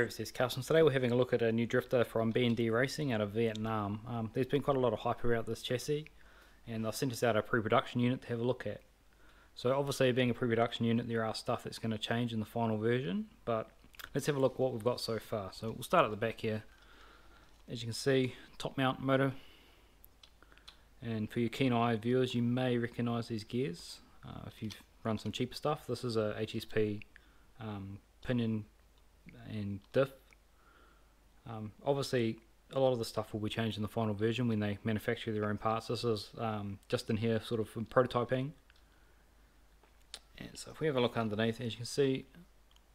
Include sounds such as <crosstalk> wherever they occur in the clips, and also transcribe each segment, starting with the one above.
RevXS Customs. Today we're having a look at a new drifter from BnD Racing out of Vietnam. Um, there's been quite a lot of hype about this chassis and they've sent us out a pre-production unit to have a look at. So obviously being a pre-production unit there are stuff that's going to change in the final version but let's have a look what we've got so far. So we'll start at the back here. As you can see top mount motor and for your keen eye viewers you may recognise these gears uh, if you've run some cheaper stuff. This is a HSP um, pinion and diff. Um, obviously, a lot of the stuff will be changed in the final version when they manufacture their own parts. This is um, just in here, sort of prototyping. And so if we have a look underneath, as you can see,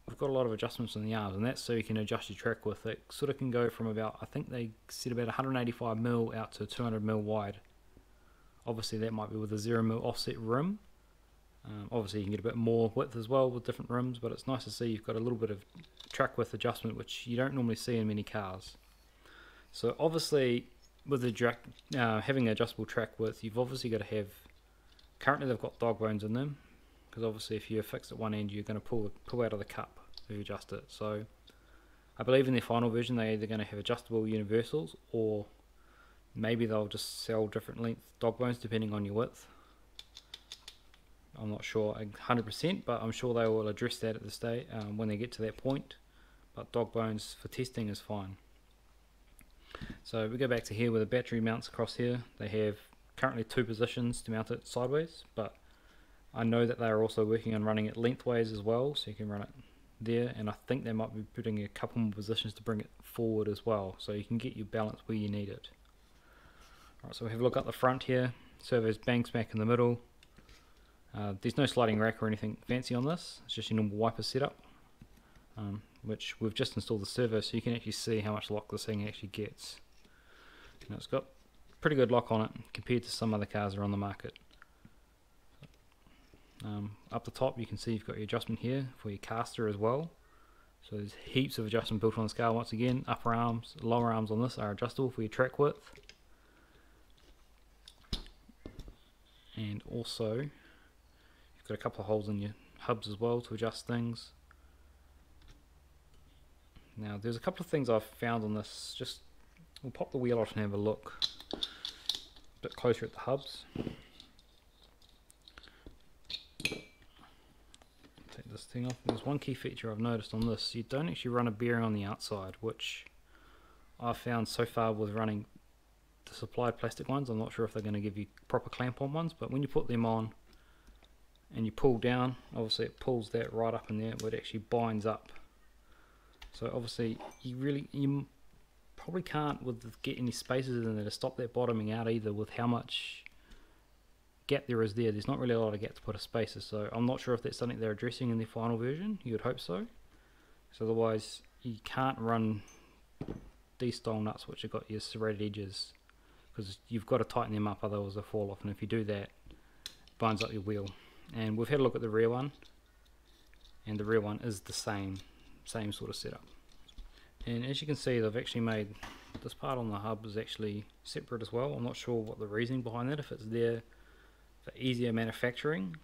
we've got a lot of adjustments in the arms, and that's so you can adjust your track with. It sort of can go from about, I think they said about 185 mil out to 200 mil wide. Obviously, that might be with a zero mil offset rim. Um, obviously, you can get a bit more width as well with different rims, but it's nice to see you've got a little bit of track width adjustment, which you don't normally see in many cars. So obviously, with the uh, having adjustable track width, you've obviously got to have. Currently, they've got dog bones in them, because obviously, if you fix at one end, you're going to pull pull out of the cup if you adjust it. So, I believe in their final version, they're either going to have adjustable universals, or maybe they'll just sell different length dog bones depending on your width. I'm not sure 100%, but I'm sure they will address that at the state um, when they get to that point. But dog bones for testing is fine. So we go back to here where the battery mounts across here. They have currently two positions to mount it sideways, but I know that they are also working on running it lengthways as well, so you can run it there. And I think they might be putting a couple more positions to bring it forward as well, so you can get your balance where you need it. Alright, so we have a look at the front here. Servo's bang smack in the middle. Uh, there's no sliding rack or anything fancy on this, it's just your normal wiper setup, um, which we've just installed the servo so you can actually see how much lock this thing actually gets. Now it's got pretty good lock on it compared to some other cars that are on the market. Um, up the top you can see you've got your adjustment here for your caster as well. So there's heaps of adjustment built on the scale once again. Upper arms, lower arms on this are adjustable for your track width. And also Got a couple of holes in your hubs as well to adjust things. Now there's a couple of things I've found on this, just we'll pop the wheel off and have a look a bit closer at the hubs. Take this thing off. There's one key feature I've noticed on this, you don't actually run a bearing on the outside, which I've found so far with running the supplied plastic ones. I'm not sure if they're going to give you proper clamp on ones, but when you put them on, and you pull down obviously it pulls that right up in there where it actually binds up. So obviously you really you probably can't with get any spaces in there to stop that bottoming out either with how much gap there is there. There's not really a lot of gap to put a spacer so I'm not sure if that's something they're addressing in the final version. You would hope so. So otherwise you can't run these style nuts which have got your serrated edges because you've got to tighten them up otherwise they'll fall off. And if you do that binds up your wheel and we've had a look at the rear one. And the rear one is the same same sort of setup. And as you can see they've actually made this part on the hub is actually separate as well. I'm not sure what the reasoning behind that if it's there for easier manufacturing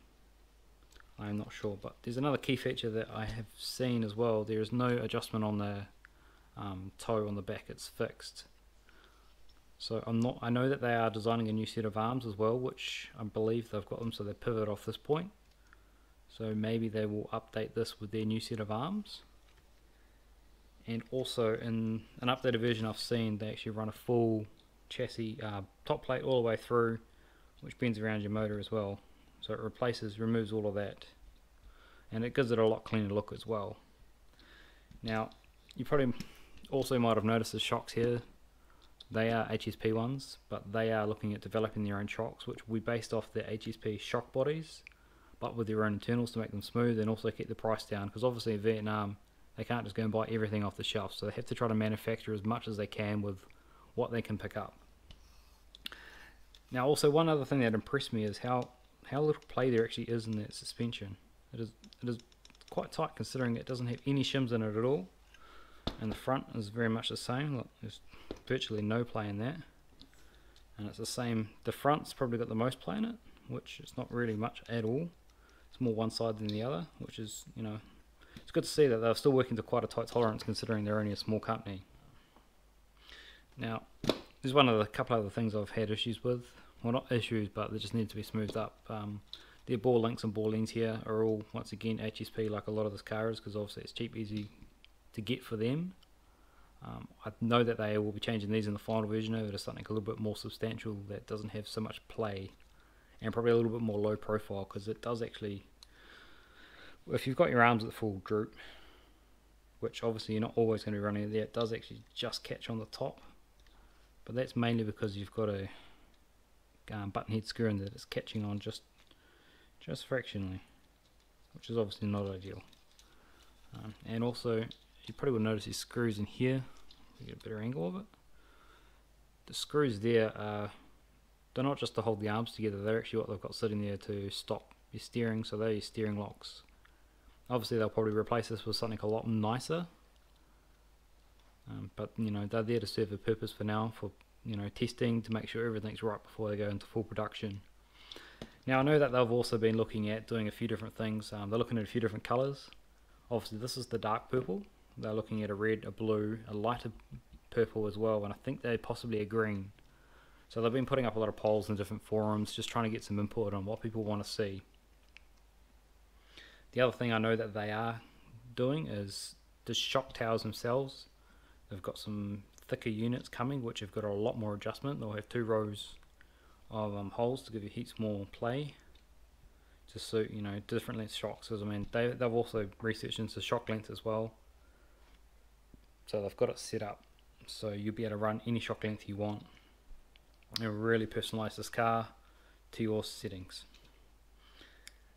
I'm not sure. But there's another key feature that I have seen as well. There is no adjustment on the um, toe on the back. It's fixed so I'm not. I know that they are designing a new set of arms as well, which I believe they've got them so they pivot off this point. So maybe they will update this with their new set of arms. And also in an updated version I've seen, they actually run a full chassis uh, top plate all the way through, which bends around your motor as well. So it replaces, removes all of that, and it gives it a lot cleaner look as well. Now, you probably also might have noticed the shocks here they are HSP ones, but they are looking at developing their own shocks, which will be based off their HSP shock bodies, but with their own internals to make them smooth and also keep the price down. Because obviously in Vietnam, they can't just go and buy everything off the shelf, so they have to try to manufacture as much as they can with what they can pick up. Now, also one other thing that impressed me is how how little play there actually is in that suspension. It is it is quite tight considering it doesn't have any shims in it at all, and the front is very much the same. Look, virtually no play in that and it's the same the front's probably got the most play in it which is not really much at all it's more one side than the other which is you know it's good to see that they're still working to quite a tight tolerance considering they're only a small company. Now, there's one of the couple other things I've had issues with. Well, not issues, but they just need to be smoothed up. Um, ball links and ball ends here are all, once again, HSP like a lot of this car is, because obviously it's cheap, easy to get for them. Um, I know that they will be changing these in the final version over to something a little bit more substantial that doesn't have so much play and probably a little bit more low profile because it does actually if you've got your arms at the full droop which obviously you're not always going to be running there it does actually just catch on the top. But that's mainly because you've got a um, button head screw in that it's catching on just just fractionally which is obviously not ideal. Um, and also you probably will notice these screws in here get a better angle of it the screws there are they're not just to hold the arms together, they're actually what they've got sitting there to stop your steering, so they're your steering locks. Obviously they'll probably replace this with something a lot nicer, um, but you know they're there to serve a purpose for now, for you know testing to make sure everything's right before they go into full production. Now I know that they've also been looking at doing a few different things. Um, they're looking at a few different colours. Obviously this is the dark purple. They're looking at a red, a blue, a lighter purple as well, and I think they possibly a green. So they've been putting up a lot of polls in different forums, just trying to get some input on what people want to see. The other thing I know that they are doing is the shock towers themselves. They've got some thicker units coming, which have got a lot more adjustment. They'll have two rows of um, holes to give your heats more play to suit you know different length shocks. I mean they they've also researched into shock length as well. So they've got it set up so you'll be able to run any shock length you want and really personalize this car to your settings.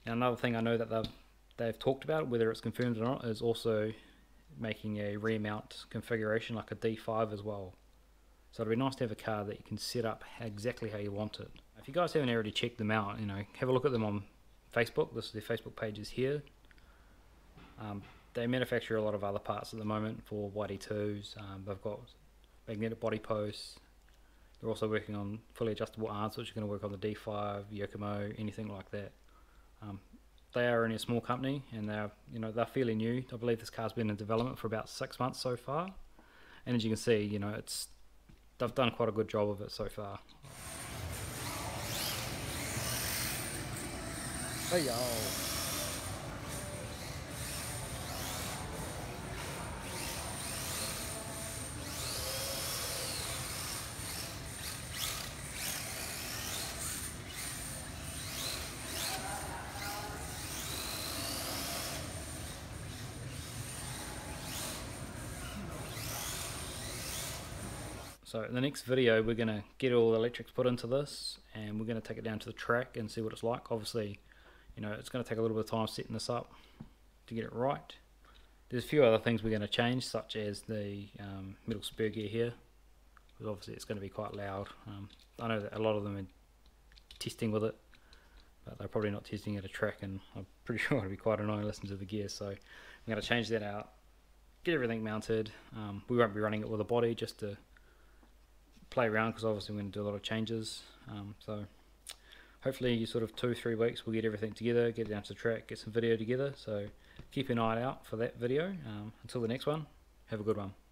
Now another thing I know that they've, they've talked about, whether it's confirmed or not, is also making a rear mount configuration like a D5 as well. So it'd be nice to have a car that you can set up exactly how you want it. If you guys haven't already checked them out, you know, have a look at them on Facebook. This is their Facebook pages here. Um, they manufacture a lot of other parts at the moment for YD2s. Um, they've got magnetic body posts, they're also working on fully adjustable arms, which are going to work on the D5, Yokomo, anything like that. Um, they are only a small company, and they're you know they're fairly new. I believe this car's been in development for about six months so far, and as you can see, you know it's they've done quite a good job of it so far. Hey y'all. So in the next video we're going to get all the electrics put into this and we're going to take it down to the track and see what it's like. Obviously, you know, it's going to take a little bit of time setting this up to get it right. There's a few other things we're going to change such as the um, middle spur gear here because obviously it's going to be quite loud. Um, I know that a lot of them are testing with it but they're probably not testing at a track and I'm pretty <laughs> sure it'll be quite annoying listening to the gear so I'm going to change that out get everything mounted um, we won't be running it with a body just to play around because obviously we're going to do a lot of changes. Um, so hopefully you sort of two, three weeks we'll get everything together, get down to the track, get some video together. So keep an eye out for that video. Um, until the next one, have a good one.